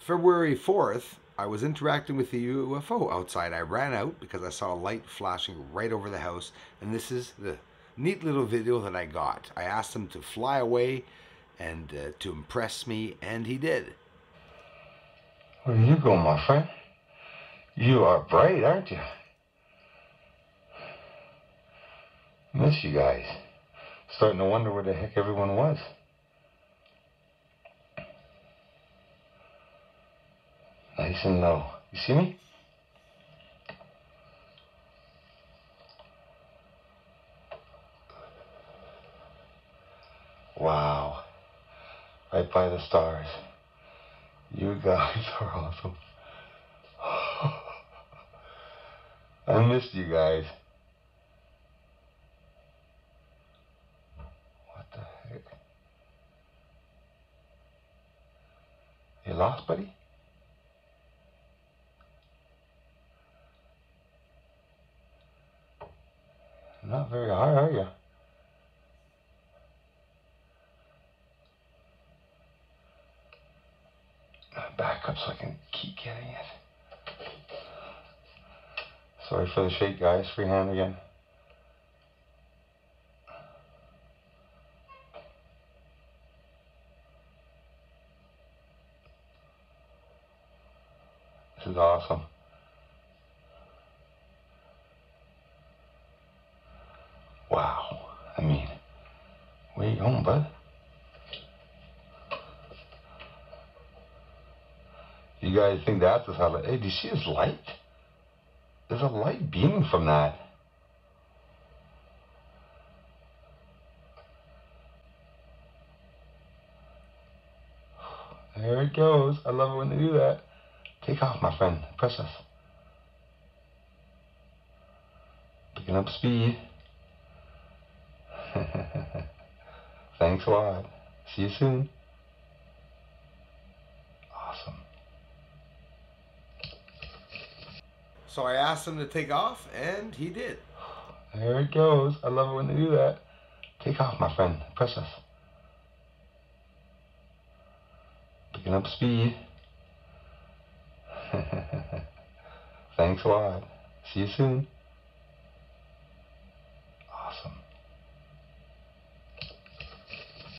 February 4th, I was interacting with the UFO outside. I ran out because I saw a light flashing right over the house, and this is the neat little video that I got. I asked him to fly away and uh, to impress me, and he did. Where you go, my friend? You are bright, aren't you? Miss you guys. Starting to wonder where the heck everyone was. Nice and low. You see me? Wow. Right by the stars. You guys are awesome. I missed you guys. What the heck? You lost, buddy? Not very high, are you? Back up so I can keep getting it. Sorry for the shake, guys. Free hand again. This is awesome. Wow. I mean, where you going, bud? You guys think that's a satellite? Hey, do you see his light? There's a light beaming from that. There it goes. I love it when they do that. Take off, my friend. Press us. Picking up speed. Thanks a lot. See you soon. Awesome. So I asked him to take off, and he did. There it goes. I love it when they do that. Take off, my friend. Press us. Picking up speed. Thanks a lot. See you soon.